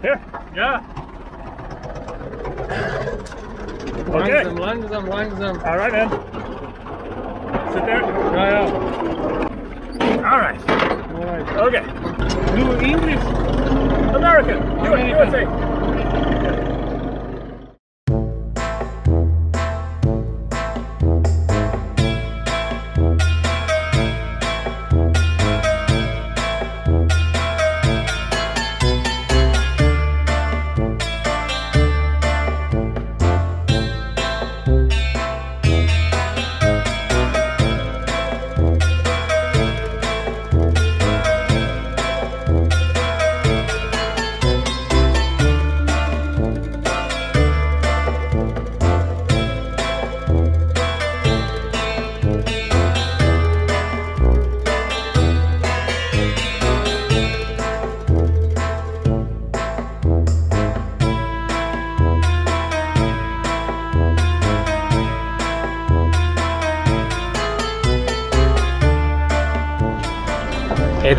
Here. Yeah. Okay. Langsam, langsam, langsam. All right, man. Sit there. Ja, ja. All right. Alright. Okay. Du English? American. Do it. USA.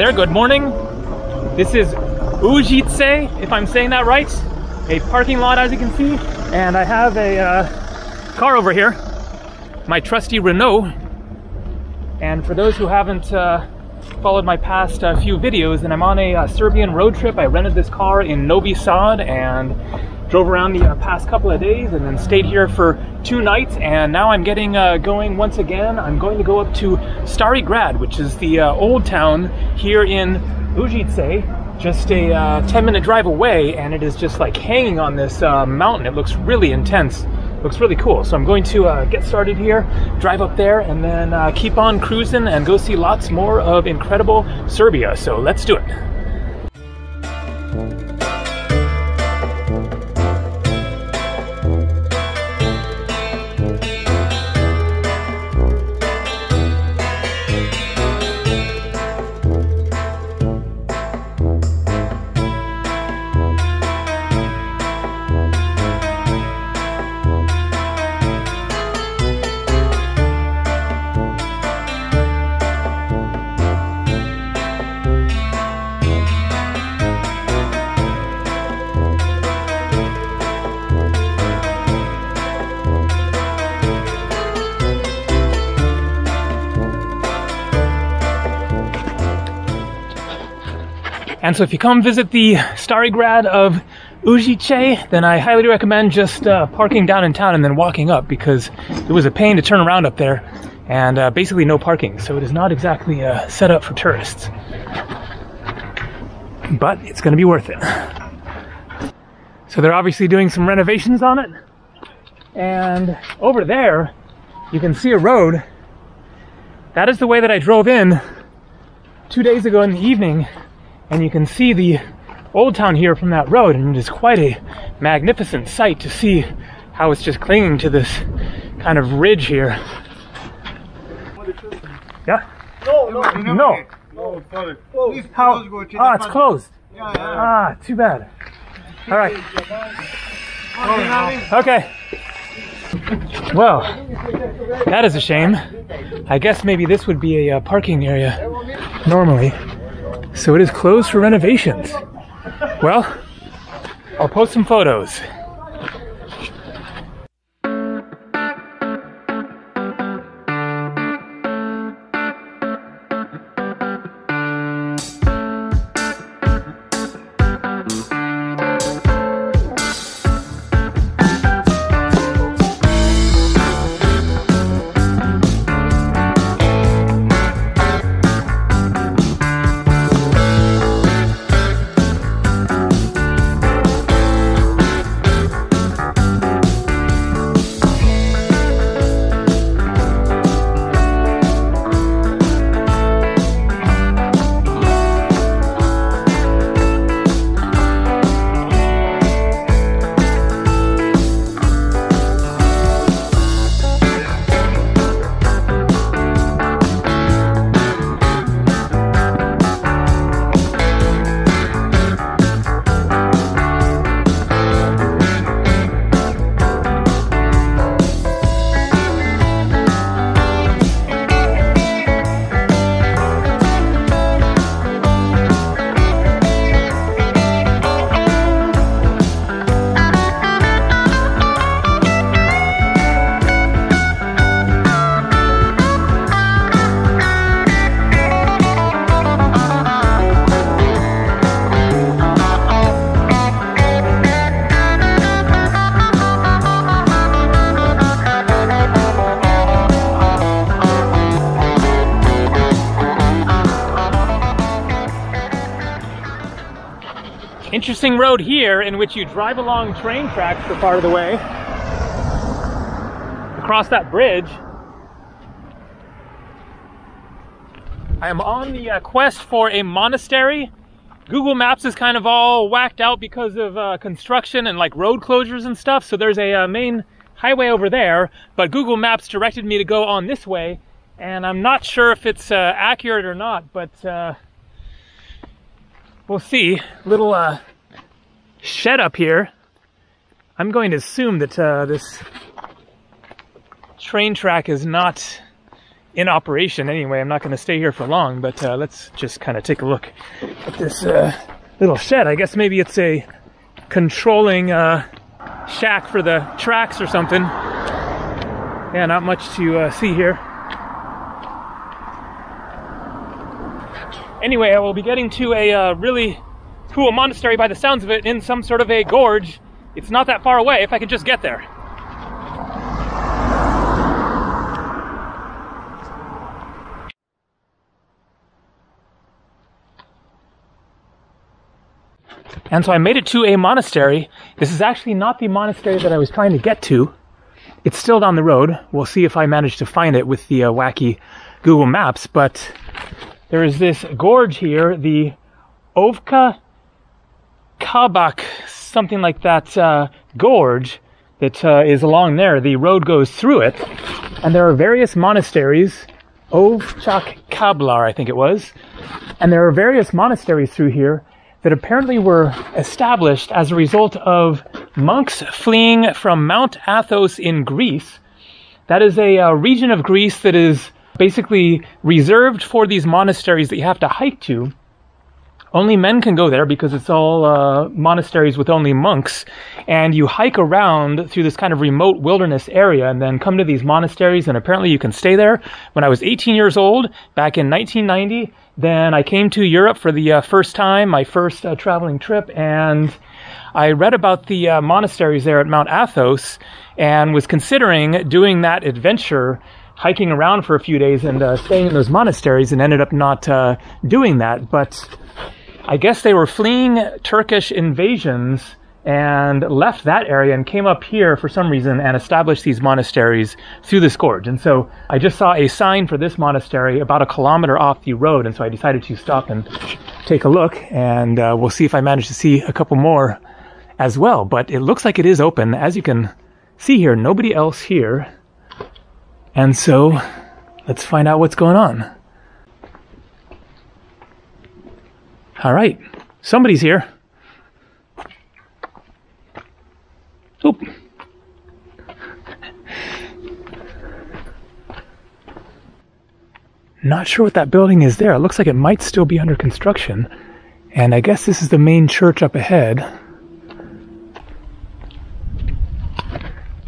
There, good morning. This is Ujitse, if I'm saying that right. A parking lot, as you can see. And I have a uh, car over here, my trusty Renault. And for those who haven't uh, followed my past uh, few videos, and I'm on a uh, Serbian road trip. I rented this car in Novi Sad and drove around the uh, past couple of days and then stayed here for two nights and now I'm getting uh, going once again. I'm going to go up to Stari Grad, which is the uh, old town here in Ujice, just a uh, 10 minute drive away and it is just like hanging on this uh, mountain. It looks really intense. Looks really cool. So I'm going to uh, get started here, drive up there and then keep on cruising and go see lots more of incredible Serbia. So let's do it. And so if you come visit the Stari Grad of Ujice, then I highly recommend just uh, parking down in town and then walking up because it was a pain to turn around up there and uh, basically no parking. So it is not exactly uh, set up for tourists. But it's going to be worth it. So they're obviously doing some renovations on it. And over there, you can see a road. That is the way that I drove in two days ago in the evening and you can see the old town here from that road and it is quite a magnificent sight to see how it's just clinging to this kind of ridge here. Yeah? No, no, no. no, sorry. how ah it's closed. Yeah, yeah. ah too bad. All right. Okay. Well that is a shame. I guess maybe this would be a uh, parking area normally so it is closed for renovations. Well, I'll post some photos. Interesting road here in which you drive along train tracks for part of the way across that bridge. I am on the uh, quest for a monastery. Google Maps is kind of all whacked out because of uh, construction and like road closures and stuff. So there's a uh, main highway over there, but Google Maps directed me to go on this way, and I'm not sure if it's uh, accurate or not, but uh, we'll see. Little uh, shed up here. I'm going to assume that uh, this train track is not in operation anyway. I'm not going to stay here for long, but uh, let's just kind of take a look at this uh, little shed. I guess maybe it's a controlling uh, shack for the tracks or something. Yeah, not much to uh, see here. Anyway, I will be getting to a uh, really cool monastery by the sounds of it in some sort of a gorge. It's not that far away if I can just get there. And so I made it to a monastery. This is actually not the monastery that I was trying to get to. It's still down the road. We'll see if I manage to find it with the uh, wacky Google Maps. But there is this gorge here, the Ovka Kabak, something like that uh, gorge that uh, is along there. The road goes through it. And there are various monasteries. Ovchak Kablar, I think it was. And there are various monasteries through here that apparently were established as a result of monks fleeing from Mount Athos in Greece. That is a, uh, region of Greece that is basically reserved for these monasteries that you have to hike to. Only men can go there because it's all uh, monasteries with only monks. And you hike around through this kind of remote wilderness area and then come to these monasteries, and apparently you can stay there. When I was 18 years old, back in 1990, then I came to Europe for the uh, first time, my first uh, traveling trip, and I read about the uh, monasteries there at Mount Athos and was considering doing that adventure, hiking around for a few days and uh, staying in those monasteries, and ended up not uh, doing that. But I guess they were fleeing Turkish invasions and left that area and came up here for some reason and established these monasteries through this gorge. And so I just saw a sign for this monastery about a kilometer off the road, and so I decided to stop and take a look, and uh, we'll see if I manage to see a couple more as well. But it looks like it is open, as you can see here. Nobody else here, and so let's find out what's going on. All right, somebody's here. Oop. Not sure what that building is there. It looks like it might still be under construction. And I guess this is the main church up ahead.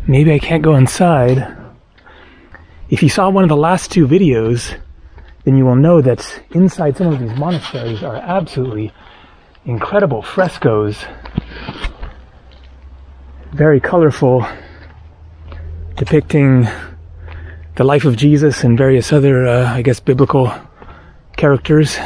Maybe I can't go inside. If you saw one of the last two videos, then you will know that inside some of these monasteries are absolutely incredible frescoes very colorful, depicting the life of Jesus and various other, uh, I guess, biblical characters.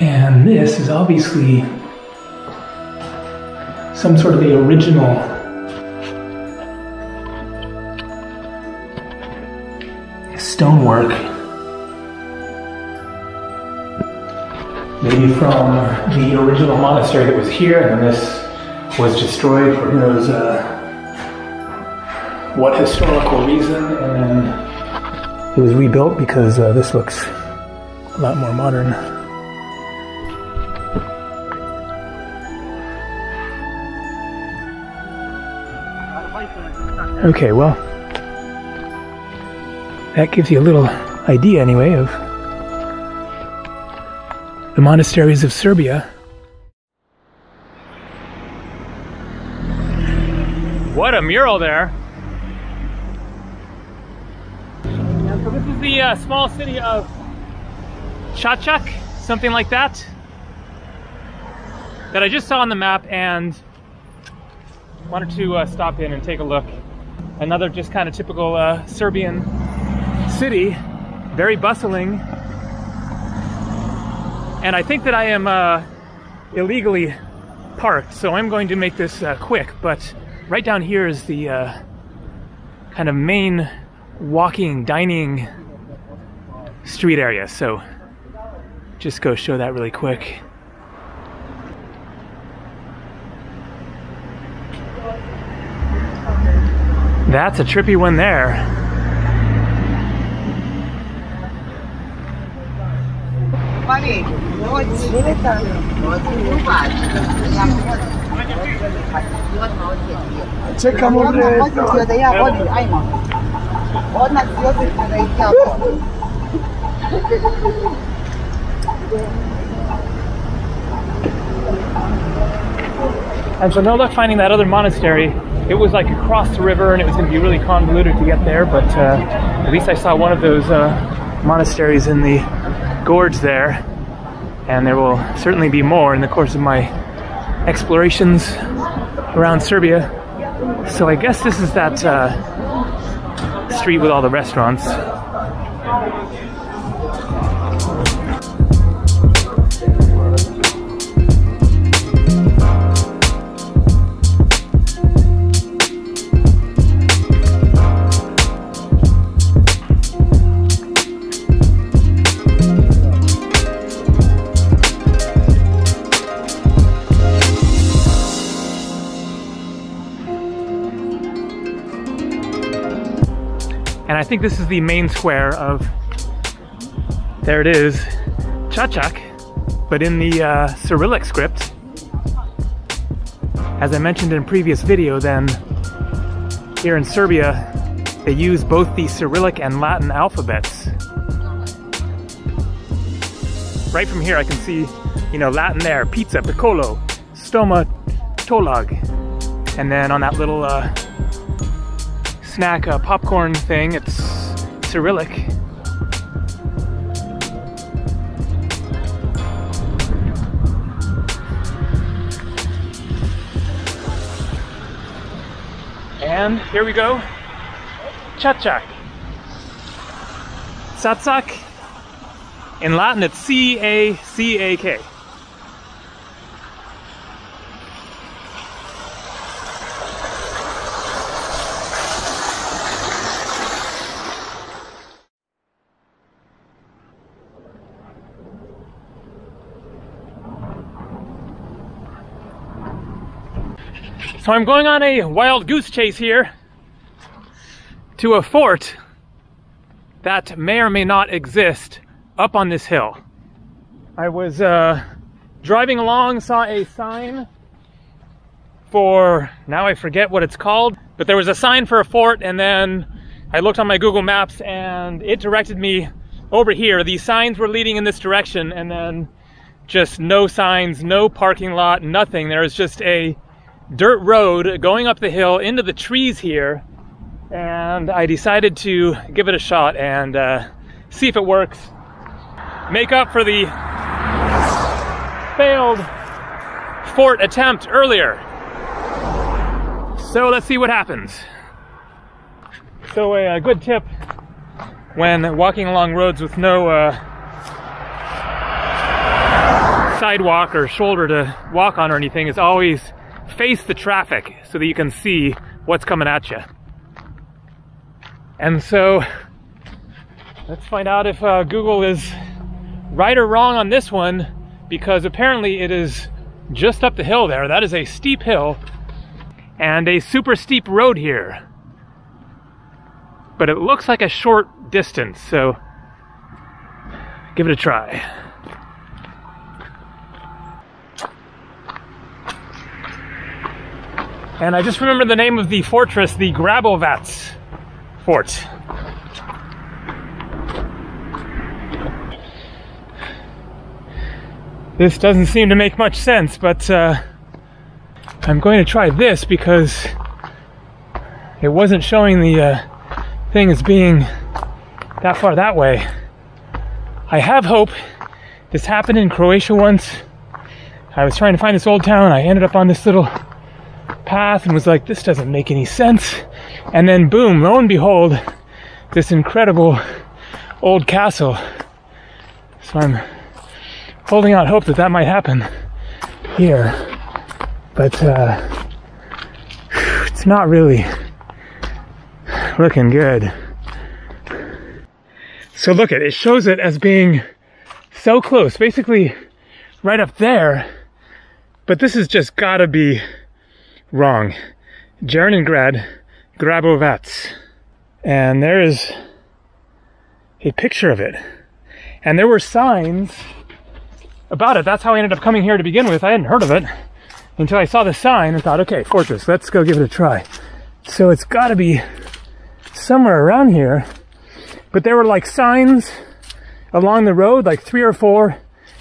And this is obviously some sort of the original stonework. Maybe from the original monastery that was here, and this was destroyed for who knows uh, what historical reason, and it was rebuilt because uh, this looks a lot more modern. Okay, well, that gives you a little idea anyway of the monasteries of Serbia. What a mural there! So this is the uh, small city of Chachak, something like that, that I just saw on the map and wanted to uh, stop in and take a look. Another just kind of typical uh, Serbian city, very bustling. And I think that I am uh, illegally parked, so I'm going to make this uh, quick. But right down here is the uh, kind of main walking, dining street area. So just go show that really quick. That's a trippy one there. Pare, noci, Čekamo bre. Da ja vodim, ajmo. Odmah si osjeća da ih ja vodim. And so no luck finding that other monastery. It was like across the river and it was going to be really convoluted to get there, but uh, at least I saw one of those uh, monasteries in the gorge there. And there will certainly be more in the course of my explorations around Serbia. So I guess this is that uh, street with all the restaurants. Think this is the main square of, there it is, Chachak, but in the uh, Cyrillic script. As I mentioned in previous video, then here in Serbia, they use both the Cyrillic and Latin alphabets. Right from here, I can see, you know, Latin there, pizza, piccolo, stoma, tolag. And then on that little uh, snack uh, popcorn thing. It's Cyrillic. And here we go. Chachak. Satsak. In Latin, it's C So I'm going on a wild goose chase here to a fort that may or may not exist up on this hill. I was uh, driving along, saw a sign for, now I forget what it's called, but there was a sign for a fort and then I looked on my Google Maps and it directed me over here. These signs were leading in this direction and then just no signs, no parking lot, nothing. There was just a dirt road going up the hill into the trees here and I decided to give it a shot and uh, see if it works. Make up for the failed fort attempt earlier. So let's see what happens. So a, a good tip when walking along roads with no uh, sidewalk or shoulder to walk on or anything is always face the traffic so that you can see what's coming at you. And so let's find out if uh, Google is right or wrong on this one because apparently it is just up the hill there. That is a steep hill and a super steep road here. But it looks like a short distance, so give it a try. And I just remember the name of the fortress, the Grabovats Fort. this doesn't seem to make much sense, but uh, I'm going to try this because it wasn't showing the uh, thing as being that far that way. I have hope. This happened in Croatia once. I was trying to find this old town. I ended up on this little path and was like, this doesn't make any sense. And then, boom, lo and behold, this incredible old castle. So I'm holding out hope that that might happen here. But uh, it's not really looking good. So look at it, shows it as being so close, basically right up there. But this has just gotta be wrong. Jerningrad Grabovats. And there is a picture of it. And there were signs about it. That's how I ended up coming here to begin with. I hadn't heard of it until I saw the sign and thought, okay, fortress, let's go give it a try. So it's gotta be somewhere around here. But there were like signs along the road, like three or four,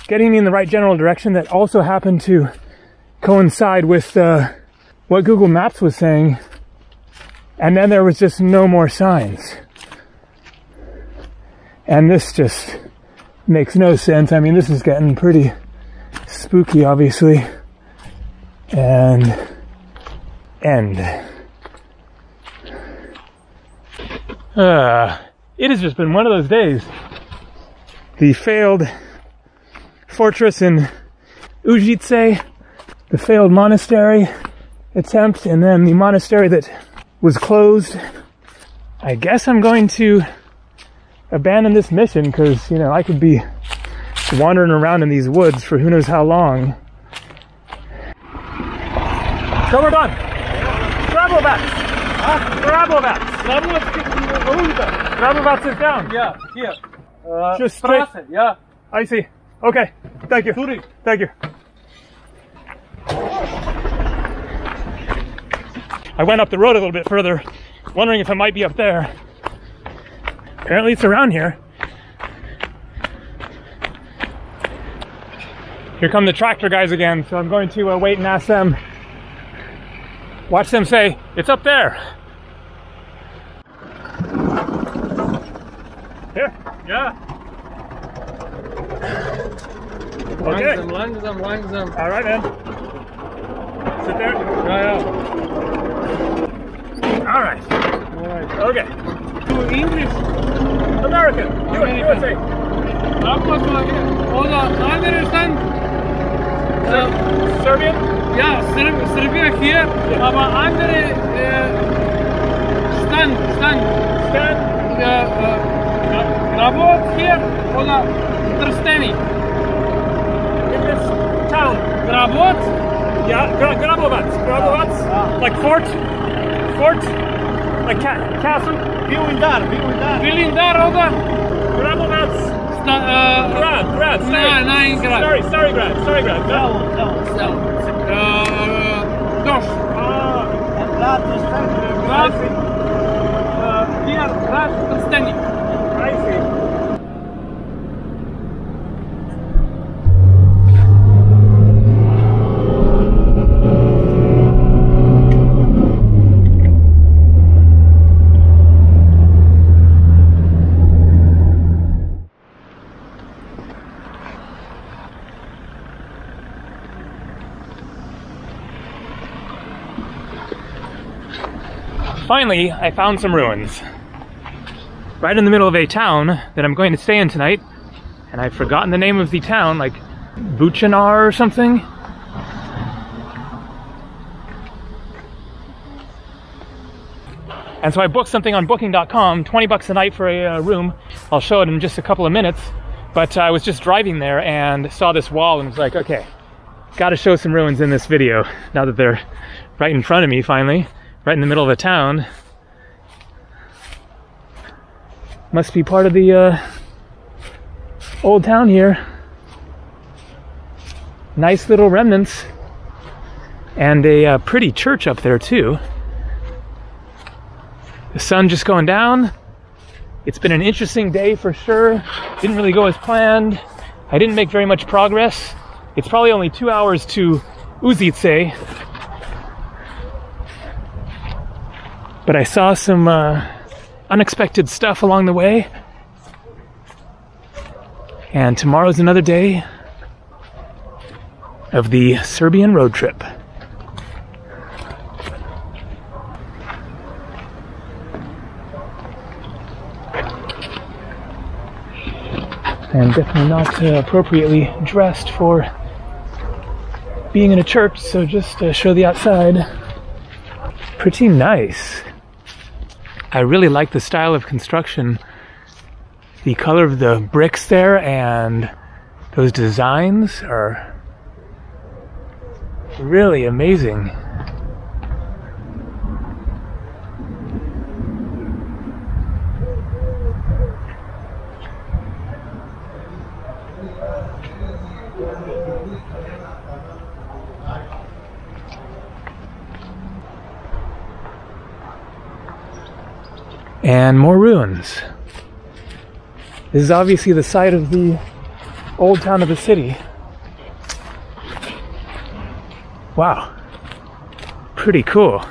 getting me in the right general direction that also happened to coincide with uh, what Google Maps was saying. And then there was just no more signs. And this just makes no sense. I mean, this is getting pretty spooky, obviously. And end. Uh, it has just been one of those days. The failed fortress in Ujice, the failed monastery attempt, and then the monastery that was closed. I guess I'm going to abandon this mission because, you know, I could be wandering around in these woods for who knows how long. So we're done. Grabovats! Grabovats! Grabovats is down. Yeah, here. Uh, Just straight. Straße, yeah. I see. Okay. Thank you. Thank you. I went up the road a little bit further, wondering if it might be up there. Apparently it's around here. Here come the tractor guys again, so I'm going to uh, wait and ask them. Watch them say, it's up there. Here. Yeah. Okay. Langsam, langsam, langsam. All right, man. Sit there. Yeah, All right. yeah. Alright. Okay. To English. American. U- USA. Hold on. I understand. Uh, Serbian. yeah, Serb- Serbia here. Aber andere uh, stand, stand. Stan. Uh, uh, Grabot here oder Trsteni. In this town. Grabot, Yeah. Gra- Grabovats. Grabovats. Like fort. Fort. Like ca- castle. Vilindar, Vilindar. Vilindar oder Grabovats. sta, uh, Grad. Grad. Ne, Sorry. nein, Grad. Sorry. Sorry. Grad. Sorry. Grad. Bravo, bravo. Sel. Uh, Doš. Ah. Grad, Trsteni. Grad. Uh, here, Grad Trsteni. I see. Finally, I found some ruins. Right in the middle of a town that I'm going to stay in tonight, and I've forgotten the name of the town, like Buchanar or something. And so I booked something on booking.com, 20 bucks a night for a uh, room. I'll show it in just a couple of minutes. But I was just driving there and saw this wall and was like, okay, gotta show some ruins in this video now that they're right in front of me finally, right in the middle of the town. Must be part of the uh, old town here. Nice little remnants. And a uh, pretty church up there, too. The sun just going down. It's been an interesting day for sure. Didn't really go as planned. I didn't make very much progress. It's probably only two hours to Uzice. But I saw some uh, unexpected stuff along the way. And tomorrow's another day of the Serbian road trip. And definitely not uh, appropriately dressed for being in a church, so just to show the outside. Pretty nice. I really like the style of construction. The color of the bricks there and those designs are really amazing. And more ruins. This is obviously the site of the old town of the city. Wow. Pretty cool.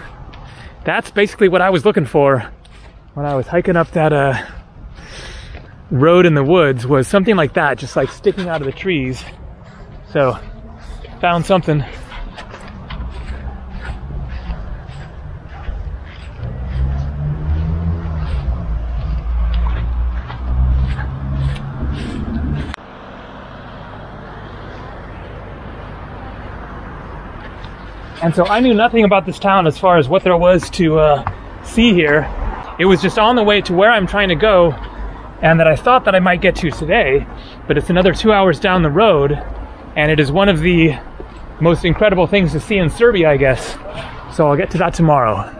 That's basically what I was looking for when I was hiking up that uh, road in the woods was something like that, just like sticking out of the trees. So, found something. And so I knew nothing about this town as far as what there was to uh, see here. It was just on the way to where I'm trying to go and that I thought that I might get to today, but it's another two hours down the road, and it is one of the most incredible things to see in Serbia, I guess. So I'll get to that tomorrow.